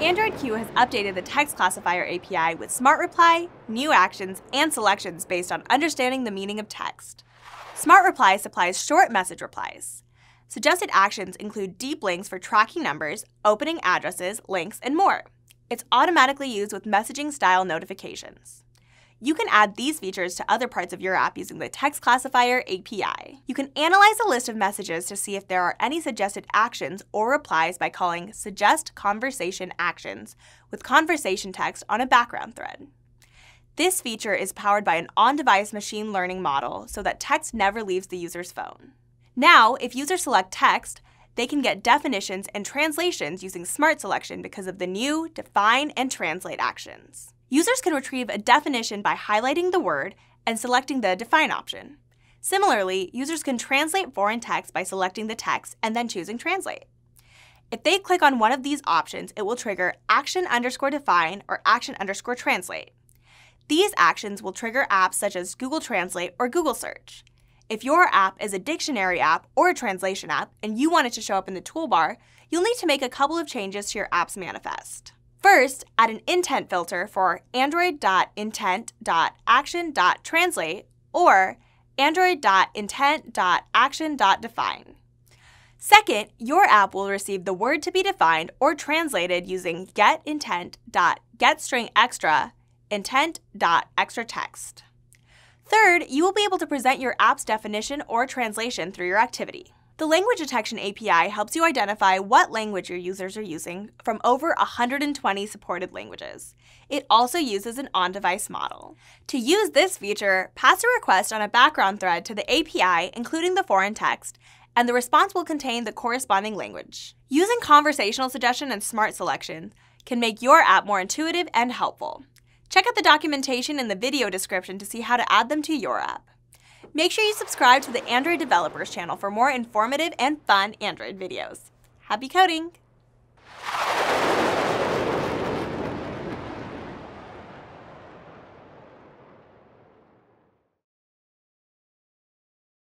Android Q has updated the text classifier API with Smart Reply, new actions, and selections based on understanding the meaning of text. Smart Reply supplies short message replies. Suggested actions include deep links for tracking numbers, opening addresses, links, and more. It's automatically used with messaging style notifications. You can add these features to other parts of your app using the Text Classifier API. You can analyze a list of messages to see if there are any suggested actions or replies by calling Suggest Conversation Actions with conversation text on a background thread. This feature is powered by an on-device machine learning model so that text never leaves the user's phone. Now, if users select text, they can get definitions and translations using Smart Selection because of the new Define and Translate actions. Users can retrieve a definition by highlighting the word and selecting the Define option. Similarly, users can translate foreign text by selecting the text and then choosing Translate. If they click on one of these options, it will trigger action underscore define or action underscore translate. These actions will trigger apps such as Google Translate or Google Search. If your app is a dictionary app or a translation app and you want it to show up in the toolbar, you'll need to make a couple of changes to your app's manifest. First, add an intent filter for android.intent.action.translate or android.intent.action.define. Second, your app will receive the word to be defined or translated using getintent.getStringExtra intent.extraText. Third, you will be able to present your app's definition or translation through your activity. The Language Detection API helps you identify what language your users are using from over 120 supported languages. It also uses an on-device model. To use this feature, pass a request on a background thread to the API, including the foreign text, and the response will contain the corresponding language. Using conversational suggestion and smart selection can make your app more intuitive and helpful. Check out the documentation in the video description to see how to add them to your app. Make sure you subscribe to the Android Developers channel for more informative and fun Android videos. Happy coding!